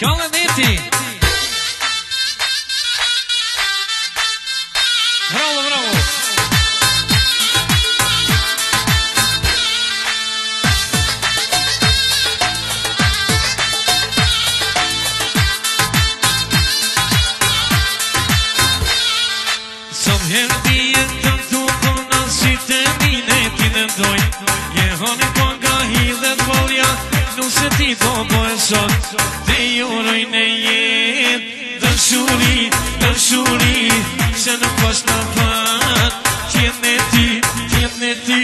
Kalaneti Bravo, bravo Som her djetë të mtukon Nasi të mine ti në doj Jehoni po nga hi dhe Nuk se ti po po që nuk është në fat Qëtë me ti, qëtë me ti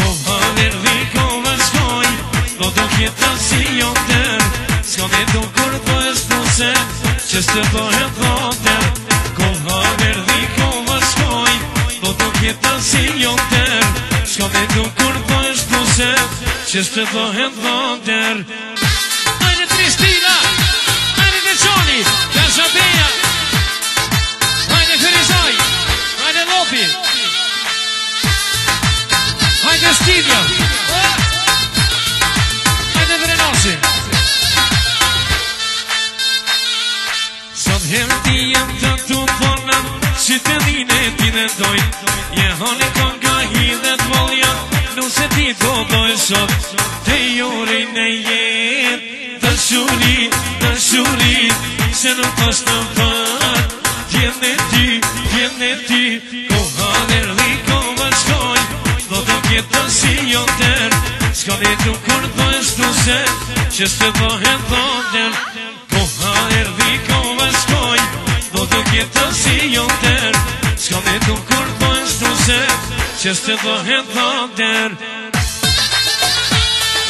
Kova verdi, kova shkoj po Do do kjetë të si jo tër Sko me do kur të po është të se Që së të bëhet do tër Kova verdi, kova shkoj Do do kjetë të si jo me do kur të po është të se Që së të bëhet do presidio Edhe drenosi Sot hem ti jem të të fornam Si të dine ti dhe doj Je honi kon ka hi dhe të volja Nuse ti po doj sot Te jori ne jet Dëshuri, dëshuri Se nuk është në për Gjene ti, gjene ti jo der Ska dhe t'u kur dhe shtu se Që së dhe dhe dhe Koha erdi kove shkoj po Do të kjetë si jo der Ska dhe t'u kur dhe shtu se Që së dhe dhe dhe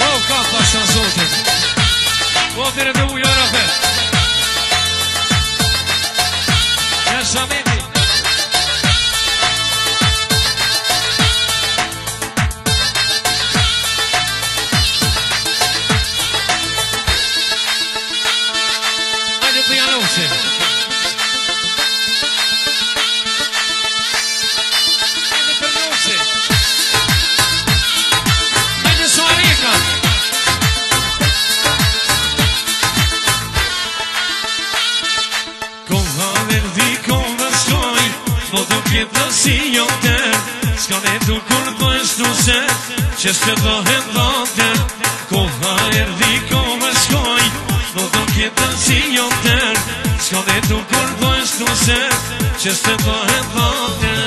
O, ka pasha zote O, dhe po të pjetë dhe si jo të Ska me du të ështu se Që së të dohet dhe të Koha erdi kohë shkoj Po të pjetë dhe si jo të Ska me të ështu se Që së të dohet